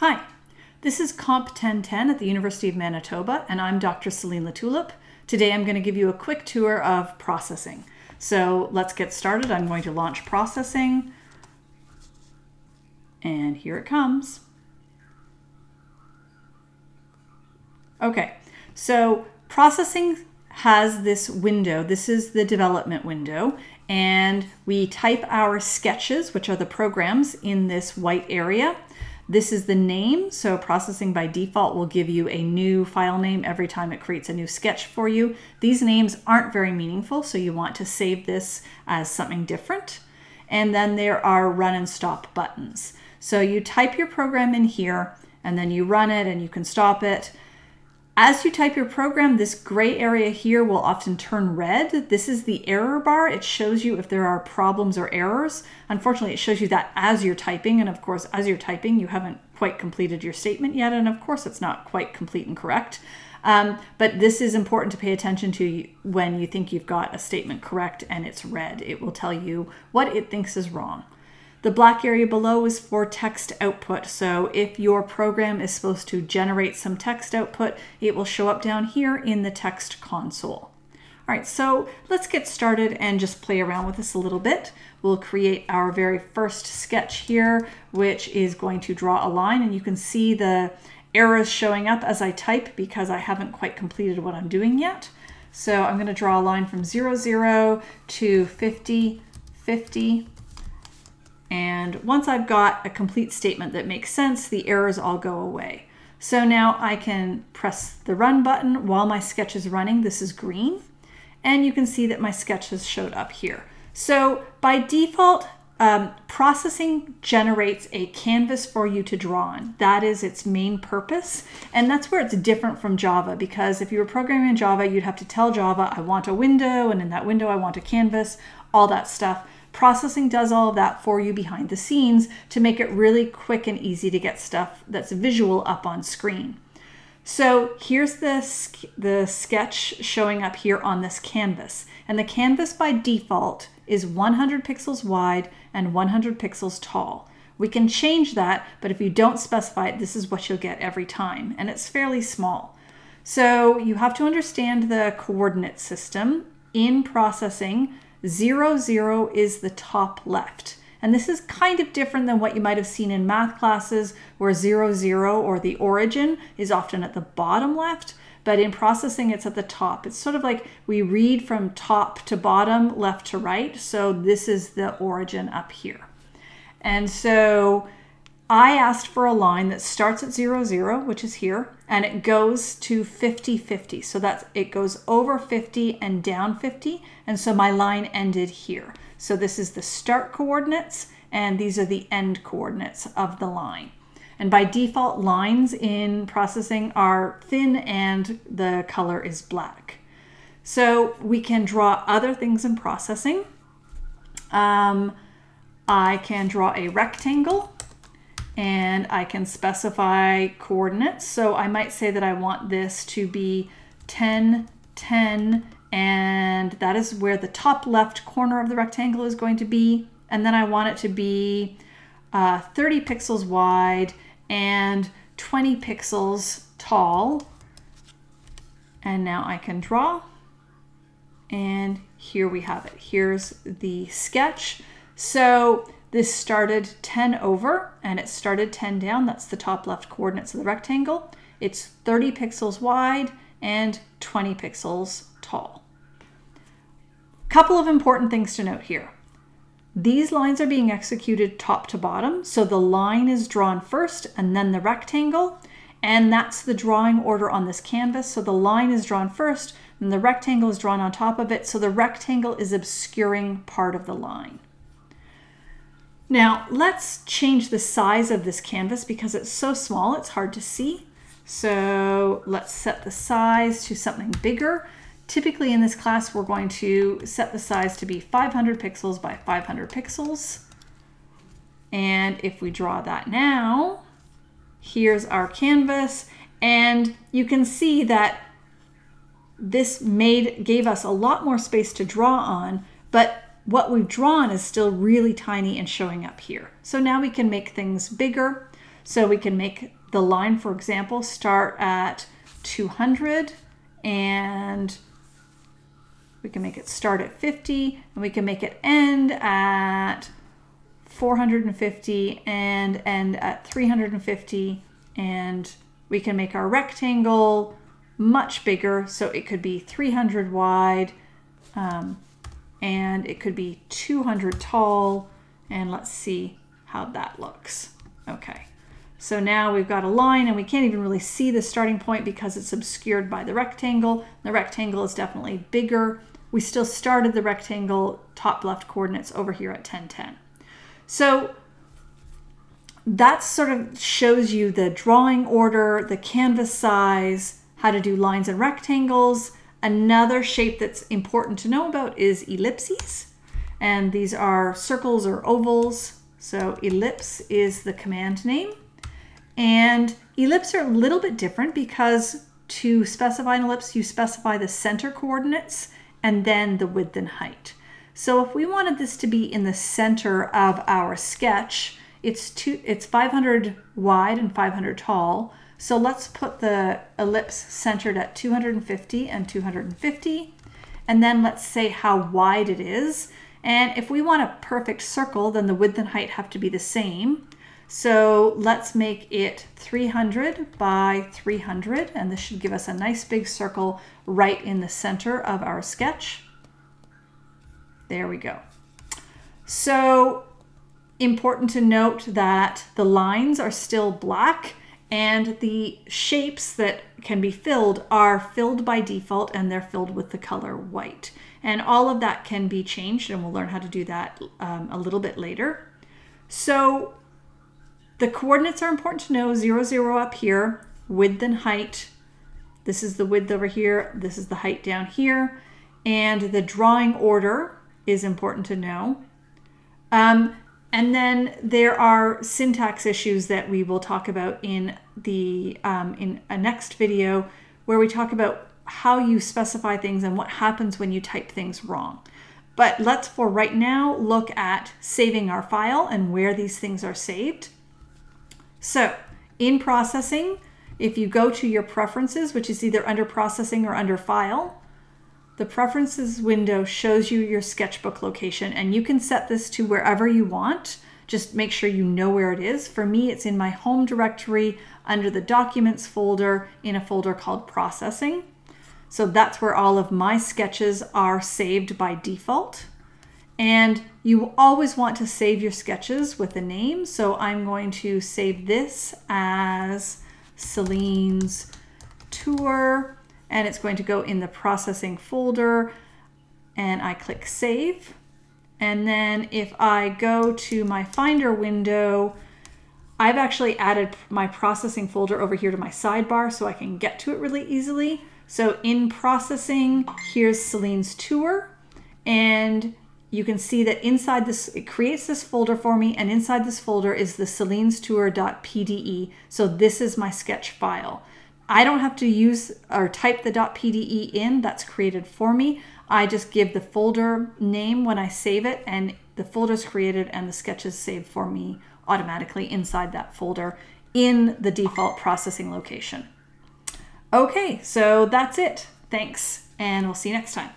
Hi, this is Comp 1010 at the University of Manitoba, and I'm Dr. Celine Latulipe. Today I'm going to give you a quick tour of processing. So let's get started. I'm going to launch processing, and here it comes. Okay, so processing has this window. This is the development window, and we type our sketches, which are the programs, in this white area. This is the name, so processing by default will give you a new file name every time it creates a new sketch for you. These names aren't very meaningful, so you want to save this as something different. And then there are run and stop buttons. So you type your program in here, and then you run it and you can stop it. As you type your program, this gray area here will often turn red. This is the error bar. It shows you if there are problems or errors. Unfortunately, it shows you that as you're typing. And of course, as you're typing, you haven't quite completed your statement yet. And of course, it's not quite complete and correct. Um, but this is important to pay attention to when you think you've got a statement correct and it's red. It will tell you what it thinks is wrong. The black area below is for text output. So if your program is supposed to generate some text output, it will show up down here in the text console. All right, so let's get started and just play around with this a little bit. We'll create our very first sketch here, which is going to draw a line and you can see the errors showing up as I type because I haven't quite completed what I'm doing yet. So I'm gonna draw a line from 0, 0 to 50, 50, and once I've got a complete statement that makes sense, the errors all go away. So now I can press the run button while my sketch is running. This is green. And you can see that my sketch has showed up here. So by default, um, processing generates a canvas for you to draw on. That is its main purpose. And that's where it's different from Java because if you were programming in Java, you'd have to tell Java, I want a window, and in that window, I want a canvas, all that stuff. Processing does all of that for you behind the scenes to make it really quick and easy to get stuff that's visual up on screen. So here's the, the sketch showing up here on this canvas. And the canvas by default is 100 pixels wide and 100 pixels tall. We can change that, but if you don't specify it, this is what you'll get every time. And it's fairly small. So you have to understand the coordinate system in processing Zero, zero is the top left. And this is kind of different than what you might have seen in math classes where zero, zero or the origin is often at the bottom left. But in processing, it's at the top. It's sort of like we read from top to bottom, left to right. So this is the origin up here. And so I asked for a line that starts at 0, 0, which is here, and it goes to 50, 50. So that's it goes over 50 and down 50. And so my line ended here. So this is the start coordinates, and these are the end coordinates of the line. And by default, lines in processing are thin and the color is black. So we can draw other things in processing. Um, I can draw a rectangle and I can specify coordinates. So I might say that I want this to be 10, 10, and that is where the top left corner of the rectangle is going to be. And then I want it to be uh, 30 pixels wide and 20 pixels tall. And now I can draw. And here we have it. Here's the sketch. So this started 10 over and it started 10 down. That's the top left coordinates of the rectangle. It's 30 pixels wide and 20 pixels tall. Couple of important things to note here. These lines are being executed top to bottom. So the line is drawn first and then the rectangle. And that's the drawing order on this canvas. So the line is drawn first and the rectangle is drawn on top of it. So the rectangle is obscuring part of the line. Now let's change the size of this canvas because it's so small it's hard to see. So let's set the size to something bigger. Typically in this class we're going to set the size to be 500 pixels by 500 pixels. And if we draw that now, here's our canvas and you can see that this made gave us a lot more space to draw on, but what we've drawn is still really tiny and showing up here. So now we can make things bigger. So we can make the line, for example, start at 200 and we can make it start at 50 and we can make it end at 450 and end at 350 and we can make our rectangle much bigger so it could be 300 wide um, and it could be 200 tall and let's see how that looks. Okay. So now we've got a line and we can't even really see the starting point because it's obscured by the rectangle. The rectangle is definitely bigger. We still started the rectangle top left coordinates over here at 1010. So that sort of shows you the drawing order, the canvas size, how to do lines and rectangles. Another shape that's important to know about is ellipses. And these are circles or ovals. So ellipse is the command name. And ellipses are a little bit different because to specify an ellipse, you specify the center coordinates and then the width and height. So if we wanted this to be in the center of our sketch, it's two, it's 500 wide and 500 tall. So let's put the ellipse centered at 250 and 250. And then let's say how wide it is. And if we want a perfect circle, then the width and height have to be the same. So let's make it 300 by 300, and this should give us a nice big circle right in the center of our sketch. There we go. So important to note that the lines are still black and the shapes that can be filled are filled by default and they're filled with the color white. And all of that can be changed and we'll learn how to do that um, a little bit later. So the coordinates are important to know, zero, zero up here, width and height. This is the width over here, this is the height down here. And the drawing order is important to know. Um, and then there are syntax issues that we will talk about in the um, in a next video where we talk about how you specify things and what happens when you type things wrong. But let's for right now look at saving our file and where these things are saved. So in processing, if you go to your preferences, which is either under processing or under file, the preferences window shows you your sketchbook location and you can set this to wherever you want. Just make sure you know where it is. For me, it's in my home directory under the documents folder in a folder called processing. So that's where all of my sketches are saved by default. And you always want to save your sketches with a name. So I'm going to save this as Celine's tour and it's going to go in the processing folder and I click save. And then if I go to my Finder window, I've actually added my processing folder over here to my sidebar so I can get to it really easily. So in processing, here's Celine's tour and you can see that inside this, it creates this folder for me, and inside this folder is the celinestour.pde. So this is my sketch file. I don't have to use or type the .pde in, that's created for me. I just give the folder name when I save it, and the folder is created and the sketch is saved for me automatically inside that folder in the default processing location. Okay, so that's it. Thanks, and we'll see you next time.